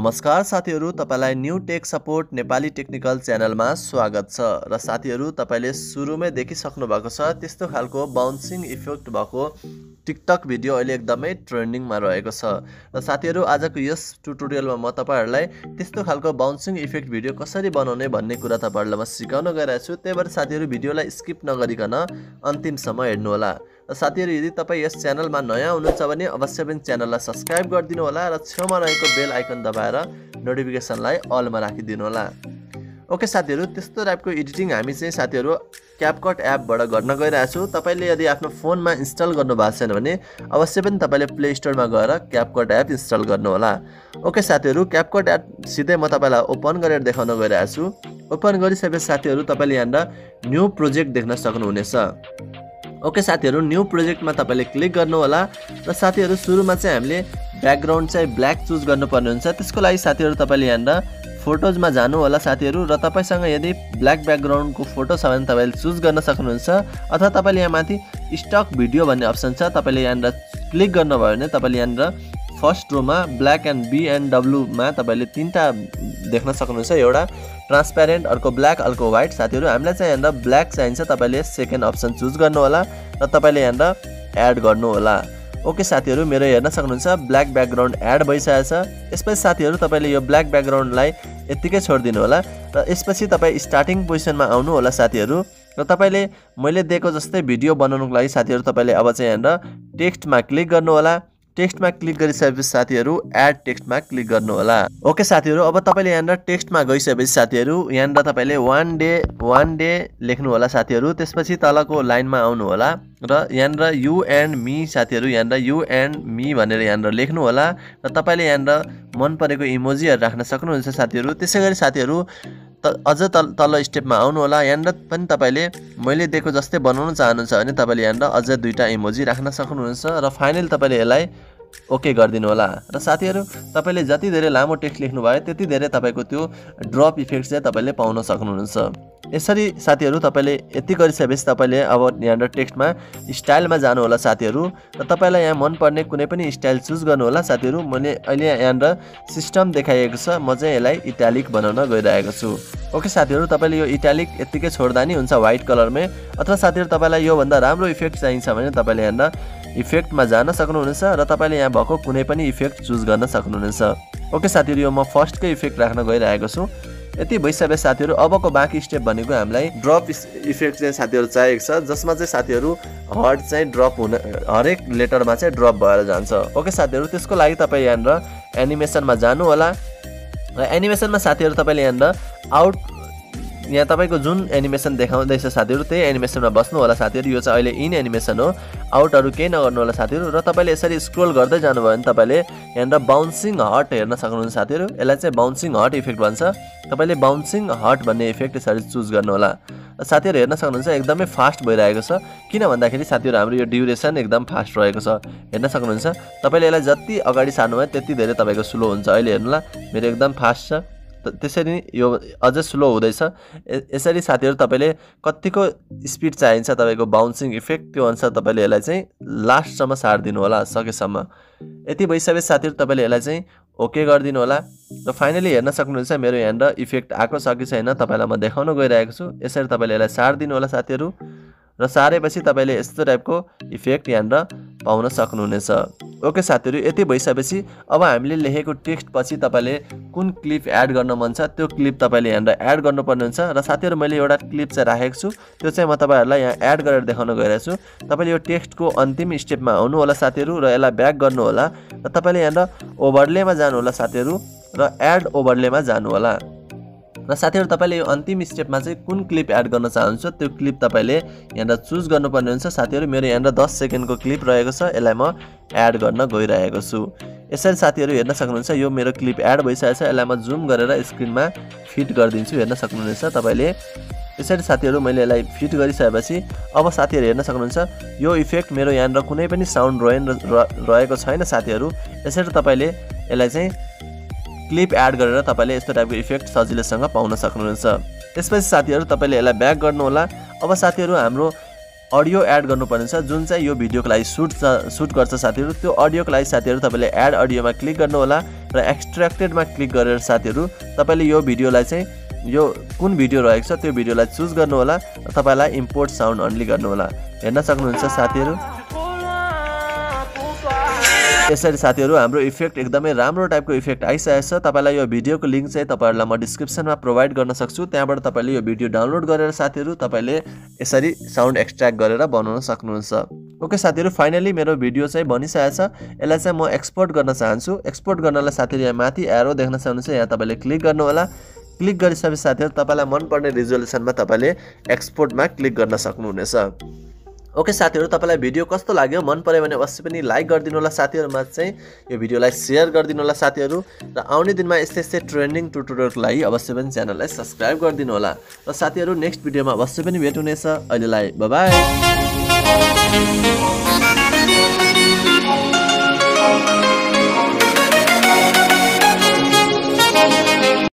नमस्कार साथीहरू तपाईँलाई new tech support Nepali technical च्यानलमा स्वागत छ र साथीहरू तपाईँले सुरुमै देखिसक्नु भएको छ त्यस्तो खालको बााउन्सिङ इफेक्ट भएको टिकटक भिडियो अहिले एकदमै ट्रेन्डिङमा रहेको छ। र साथीहरू आजको यस ट्युटोरियलमा म तपाईँहरूलाई त्यस्तो खालको बााउन्सिङ इफेक्ट भिडियो कसरी बनाउने भन्ने कुरा तपाईँहरूलाई म सिकाउन गइरहेको छु त्यही भएर साथीहरू भिडियोलाई स्किप नगरिकन अन्तिमसम्म हेर्नुहोला। र साथीहरू यदि तपाईँ यस च्यानलमा नयाँ हुनुहुन्छ भने अवश्य पनि च्यानललाई सब्सक्राइब गरिदिनु होला र छेउमा रहेको बेल आइकन दबाएर नोटिफिकेसनलाई अलमा राखिदिनु होला। ओके साथीहरू त्यस्तो टाइपको एडिटिङ हामी चाहिँ साथीहरू क्यापकट एपबाट गर्न गइरहेको छु तपाईँले यदि आफ्नो फोनमा इन्स्टल गर्नुभएको छैन भने अवश्य पनि तपाईँले प्ले स्टोरमा गएर क्यापकट एप इन्स्टल गर्नुहोला ओके साथीहरू क्यापकट एप सिधै म तपाईँलाई ओपन गरेर देखाउन गइरहेको छु ओपन गरिसकेपछि साथीहरू तपाईँले यहाँनिर न्यू प्रोजेक्ट देख्न सक्नुहुनेछ। ओके साथीहरू न्यू प्रोजेक्टमा तपाईँले क्लिक गर्नु होला र साथीहरू सुरुमा चाहिँ हामीले ब्याकग्राउन्ड चाहिँ ब्ल्याक चुज गर्नुपर्ने हुन्छ। त्यसको लागि साथीहरू तपाईँले यहाँनिर फोटोजमा जानु होला साथीहरू र तपाईँसँग यदि ब्ल्याक ब्याकग्राउन्डको फोटो छ भने तपाईँले चुज गर्न सक्नुहुन्छ अथवा तपाईँले यहाँ माथि स्टक भिडियो भन्ने अप्सन छ तपाईँले यहाँनिर क्लिक गर्नुभयो भने तपाईँले यहाँनिर फर्स्ट रोमा ब्ल्याक एन्ड बी एन्ड डब्लुमा तपाईँले तिनवटा देख्न सक्नुहुन्छ। एउटा ट्रान्सप्यारेन्ट अर्को ब्ल्याक अर्को व्हाइट साथीहरू हामीलाई चाहिँ यहाँनिर ब्ल्याक चाहिन्छ। तपाईँले सेकेन्ड अप्सन चुज गर्नु होला र तपाईँले यहाँनिर एड गर्नु होला ओके साथीहरू मेरो हेर्न सक्नुहुन्छ ब्ल्याक ब्याकग्राउन्ड एड भइसकेको छ। यसपछि साथीहरू तपाईँले यो ब्ल्याक ब्याकग्राउन्डलाई यत्तिकै छोडिदिनु होला र यसपछि तपाईँ स्टार्टिङ पोजिसनमा आउनु होला साथीहरू। र तपाईँले मैले दिएको जस्तै भिडियो बनाउनुको लागि साथीहरू तपाईँले अब चाहिँ यहाँनिर टेक्स्टमा क्लिक गर्नु होला टेक्स्टमा क्लिक गरिसकेपछि साथीहरू एड टेक्स्टमा क्लिक गर्नु होला ओके साथीहरू अब तपाईँले यहाँनिर टेक्स्टमा गइसकेपछि साथीहरू यहाँनिर तपाईँले वान डे वान डे लेख्नु होला साथीहरू। त्यसपछि तलको लाइनमा आउनु होला र यहाँनिर यु एन्ड मी साथीहरू यहाँनिर यु एन्ड मी भनेर यहाँनिर लेख्नु होला र तपाईँले यहाँनिर मन परेको इमोजीहरू राख्न सक्नुहुन्छ साथीहरू। त्यसै गरी साथीहरू त अझ तल तल्लो स्टेपमा आउनु होला यहाँनिर पनि तपाईँले मैले दिएको जस्तै बनाउनु चाहनुहुन्छ भने तपाईँले यहाँनिर अझ दुईवटा इमोजी राख्न सक्नुहुन्छ र फाइनल तपाईँले यसलाई ओके गरिदिनु होला र साथीहरू तपाईँले जति धेरै लामो टेक्स्ट लेख्नुभयो त्यति धेरै तपाईँको त्यो ड्रप इफेक्ट चाहिँ तपाईँले पाउन सक्नुहुन्छ। यसरी साथीहरू तपाईँले यति गरिसकेपछि तपाईँले अब यहाँनिर टेक्स्टमा स्टाइलमा जानु होला साथीहरू र तपाईँलाई यहाँ मनपर्ने कुनै पनि स्टाइल चुज गर्नु होला साथीहरू। मैले अहिले यहाँनिर सिस्टम देखाइएको छ म चाहिँ यसलाई इटालिक बनाउन गइरहेको छु। ओके साथीहरू तपाईँले यो इटालिक यत्तिकै छोड्दा नि हुन्छ व्हाइट कलरमै अथवा साथीहरू तपाईँलाई योभन्दा राम्रो इफेक्ट चाहिन्छ भने तपाईँले यहाँनिर इफेक्टमा जान सक्नुहुनेछ र तपाईँले यहाँ भएको कुनै पनि इफेक्ट चुज गर्न सक्नुहुनेछ। ओके साथीहरू यो म फर्स्टकै इफेक्ट राख्न गइरहेको छु। यति भइसके साथीहरू अबको बाँकी स्टेप भनेको हामीलाई ड्रप इफेक्ट चाहिँ साथीहरू चाहिएको छ जसमा चाहिँ साथीहरू हर्ड चाहिँ ड्रप हुन हरेक लेटरमा चाहिँ ड्रप भएर जान्छ। ओके साथीहरू त्यसको लागि तपाईँ यहाँनिर एनिमेसनमा जानु होला र एनिमेसनमा साथीहरू तपाईँले यहाँनिर आउट यहाँ तपाईँको जुन एनिमेसन देखाउँदैछ साथीहरू त्यही एनिमेसनमा बस्नु होला साथीहरू। यो चाहिँ अहिले इन एनिमेसन हो। आउटहरू केही नगर्नु होला साथीहरू। र तपाईँले यसरी स्क्रोल गर्दै जानुभयो भने तपाईँले यहाँनिर बााउन्सिङ हट हेर्न सक्नुहुन्छ साथीहरू। यसलाई चाहिँ बााउन्सिङ हट इफेक्ट भन्छ। तपाईँले बााउन्सिङ हट भन्ने इफेक्ट यसरी चुज गर्नु होला। साथीहरू हेर्न सक्नुहुन्छ एकदमै फास्ट भइरहेको छ। किन भन्दाखेरि साथीहरू हाम्रो यो ड्युरेसन एकदम फास्ट रहेको छ। हेर्न सक्नुहुन्छ। तपाईँले यसलाई जति अगाडि सार्नुभयो त्यति धेरै तपाईँको स्लो हुन्छ। अहिले हेर्नुला मेरो एकदम फास्ट छ। त्यसरी नै यो अझै स्लो हुँदैछ। यसरी साथीहरू तपाईँले कतिको स्पिड चाहिन्छ तपाईँको बााउन्सिङ इफेक्ट त्यो अनुसार तपाईँले यसलाई चाहिँ लास्टसम्म सारिदिनु होला सकेसम्म। यति भइसकेपछि साथीहरू तपाईँले यसलाई चाहिँ ओके गरिदिनु होला। र फाइनली हेर्न सक्नुहुन्छ मेरो यहाँनिर इफेक्ट आएको छ कि छैन तपाईँलाई म देखाउन गइरहेको छु। यसरी तपाईँले यसलाई सारिदिनु होला साथीहरू। र सारेपछि तपाईँले यस्तो टाइपको इफेक्ट यहाँनिर पाउन सक्नुहुनेछ। ओके साथीहरू यति भइसकेपछि अब हामीले लेखेको टेक्स्ट पछि तपाईँले कुन क्लिप एड गर्न मन छ त्यो क्लिप तपाईँले यहाँनिर एड गर्नुपर्ने हुन्छ र साथीहरू मैले एउटा क्लिप चाहिँ राखेको छु त्यो चाहिँ म तपाईँहरूलाई यहाँ एड गरेर देखाउन गइरहेको छु। तपाईँले यो टेक्स्टको अन्तिम स्टेपमा आउनु होला साथीहरू र यसलाई ब्याक गर्नु होला र तपाईँले यहाँनिर ओभरलेमा जानु होला साथीहरू र एड ओभरलेमा जानु होला र साथीहरू तपाईँले यो अन्तिम स्टेपमा चाहिँ कुन क्लिप एड गर्न चाहनुहुन्छ त्यो क्लिप तपाईँले यहाँनिर चुज गर्नुपर्ने हुन्छ। साथीहरू मेरो यहाँनिर दस सेकेन्डको क्लिप रहेको छ यसलाई म एड गर्न गइरहेको छु। यसरी साथीहरू हेर्न सक्नुहुन्छ यो मेरो क्लिप एड भइसकेको छ यसलाई म जुम गरेर स्क्रिनमा फिट गरिदिन्छु हेर्न सक्नुहुनेछ तपाईँले। यसरी साथीहरू मैले यसलाई फिट गरिसकेपछि अब साथीहरू हेर्न सक्नुहुन्छ यो इफेक्ट मेरो यहाँनिर कुनै पनि साउन्ड रहेन रहेको छैन साथीहरू। यसरी तपाईँले यसलाई चाहिँ क्लिप एड गरेर तपाईँले यस्तो टाइपको इफेक्ट सजिलैसँग पाउन सक्नुहुन्छ। त्यसपछि साथीहरू तपाईँले यसलाई ब्याक गर्नु होला अब साथीहरू हाम्रो अडियो एड गर्नुपर्ने छ जुन चाहिँ यो भिडियोको लागि सुट सुट गर्छ साथीहरू त्यो अडियोको लागि साथीहरू तपाईँले एड अडियोमा क्लिक गर्नु होला र एक्सट्र्याक्टेडमा क्लिक गरेर साथीहरू तपाईँले यो भिडियोलाई चाहिँ यो कुन भिडियो रहेको छ त्यो भिडियोलाई चुज गर्नुहोला र तपाईँलाई इम्पोर्ट साउन्ड अन्ली गर्नुहोला। हेर्न सक्नुहुन्छ साथीहरू। यसरी साथीहरू हाम्रो इफेक्ट एकदमै राम्रो टाइपको इफेक्ट आइसकेको छ। तपाईँलाई यो भिडियोको लिङ्क चाहिँ तपाईँहरूलाई म डिस्क्रिप्सनमा प्रोभाइड गर्न सक्छु। त्यहाँबाट तपाईँले यो भिडियो डाउनलोड गरेर साथीहरू तपाईँले यसरी साउन्ड एक्सट्र्याक्ट गरेर बनाउन सक्नुहुन्छ। ओके साथीहरू फाइनली मेरो भिडियो चाहिँ बनिसकेको छ। यसलाई चाहिँ म एक्सपोर्ट गर्न चाहन्छु। एक्सपोर्ट गर्नलाई साथीहरू यहाँ माथि एरो देख्न चाहनुहुन्छ। यहाँ तपाईँले क्लिक गर्नुहोला। क्लिक गरिसकेपछि साथीहरू तपाईँलाई मनपर्ने रिजोल्युसनमा तपाईँले एक्सपोर्टमा क्लिक गर्न सक्नुहुनेछ। ओके साथीहरू तपाईँलाई भिडियो कस्तो लाग्यो मन पऱ्यो भने अवश्य पनि लाइक गरिदिनु होला साथीहरूमा चाहिँ यो भिडियोलाई सेयर गरिदिनु होला साथीहरू र आउने दिनमा यस्तै यस्तै ट्रेन्डिङ टुटोरियलको लागि अवश्य पनि च्यानललाई सब्सक्राइब गरिदिनु होला र साथीहरू नेक्स्ट भिडियोमा अवश्य पनि भेट हुनेछ। अहिलेलाई बाई